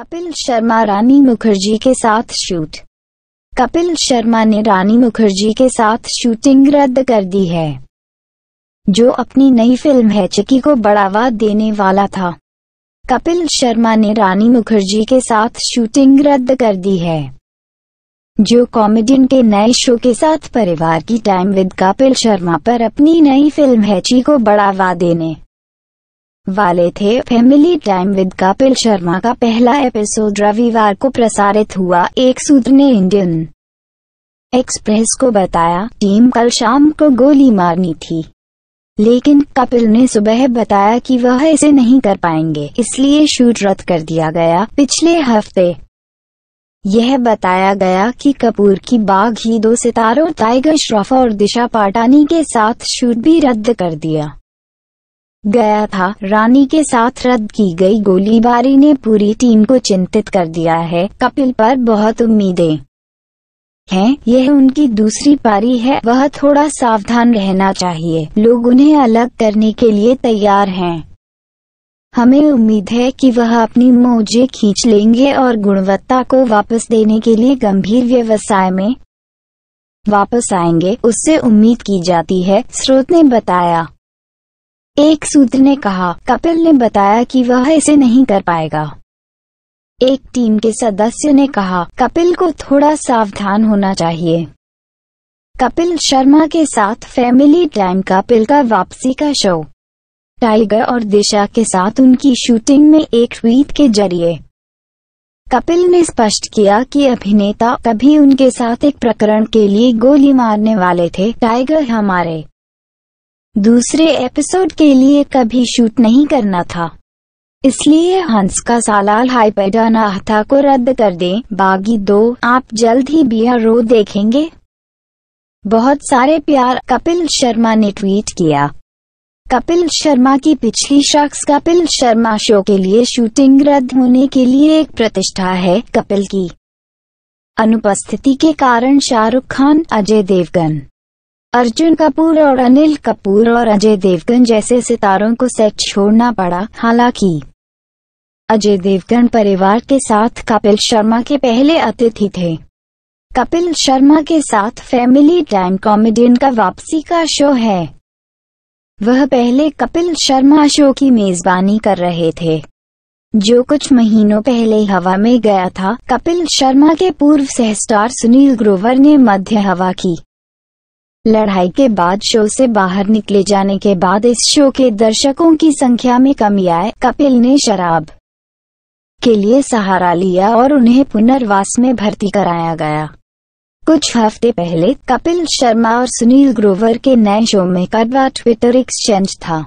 कपिल शर्मा रानी मुखर्जी के साथ शूट। कपिल शर्मा ने रानी मुखर्जी के साथ शूटिंग रद्द कर दी है। जो अपनी नई फ़िल्म है, चकी को बढ़ावा देने वाला था। कपिल शर्मा ने रानी मुखर्जी के साथ शूटिंग रद्द कर दी है। जो कॉमेडियन के नए शो के साथ परिवार की टाइम विद कपिल शर्मा पर अपनी नई फ़िल्म हैची को बढ़ावा देने। वाले थे family time with Kapil Sharma का पहला एपिसोड रविवार को प्रसारित हुआ, एक सूत्र ने इंडियन एक्सप्रेस को बताया, टीम कल शाम को गोली मारनी थी। लेकिन कपिल ने सुबह बताया कि वह इसे नहीं कर पाएँगे, इसलिए शूट रद्द कर दिया गया, पिछले हफ़्ते। यह बताया गया कि कपूर की बाघ ही दो सितारों, टाइगर श्रॉफ और दिशा पाटानी के साथ शूट भी रद्द कर दिया। गया था। रानी के साथ रद्द की गई गोलीबारी ने पूरी टीम को चिंतित कर दिया है। कपिल पर बहुत उम्मीदें हैं। यह उनकी दूसरी पारी है। वह थोड़ा सावधान रहना चाहिए। लोग उन्हें अलग करने के लिए तैयार हैं। हमें उम्मीद है कि वह अपनी मोजे खींच लेंगे और गुणवत्ता को वापस देने के लिए गंभीर व्यवसाय में वापस आएँगे। उससे उम्मीद की जाती है। स्रोत ने बताया। एक सूत्र ने कहा, कपिल ने बताया कि वह इसे नहीं कर पाएगा। एक टीम के सदस्य ने कहा, कपिल को थोड़ा सावधान होना चाहिए। कपिल शर्मा के साथ फैमिली टाइम कपिल का वापसी का शो। टाइगर और दिशा के साथ उनकी शूटिंग में एक ट्वीट के ज़रिए। कपिल ने स्पष्ट किया कि अभिनेता कभी उनके साथ एक प्रकरण के लिए गोली मारने वाले थे, टाइगर हमारे दूसरे एपिसोड के लिए कभी शूट नहीं करना था। इसलिए हंस का सालाल हाइपेडाना हथा को रद्द कर दें। बागी दो, आप जल्द ही बिया रो देखेंगे। बहुत सारे प्यार, कपिल शर्मा ने ट्वीट किया। कपिल शर्मा की पिछली शख्स कपिल शर्मा शो के लिए शूटिंग रद्द होने के लिए एक प्रतिष्ठा है, कपिल की। अनुपस्थिति के कारण शाहरुख खान, अजय देवगन। अर्जुन कपूर और अनिल कपूर और अजय देवगन जैसे सितारों को सेट छोड़ना पड़ा, हालाँकि अजय देवगन परिवार के साथ कपिल शर्मा के पहले अतिथि थे। कपिल शर्मा के साथ फैमिली टाइम कॉमेडियन का वापसी का शो है। वह पहले कपिल शर्मा शो की मेजबानी कर रहे थे। जो कुछ महीनों पहले हवा में गया था, कपिल शर्मा के पूर्व सह स्टार सुनील ग्रोवर ने मध्य हवा की लड़ाई के बाद शो से बाहर निकले जाने के बाद इस शो के दर्शकों की संख्या में कमी आए। कपिल ने शराब के लिए सहारा लिया और उन्हें पुनर्वास में भर्ती कराया गया। कुछ हफ़्ते पहले कपिल शर्मा और सुनील ग्रोवर के नए शो में कड़वा ट्विटर एक्सचेंज था।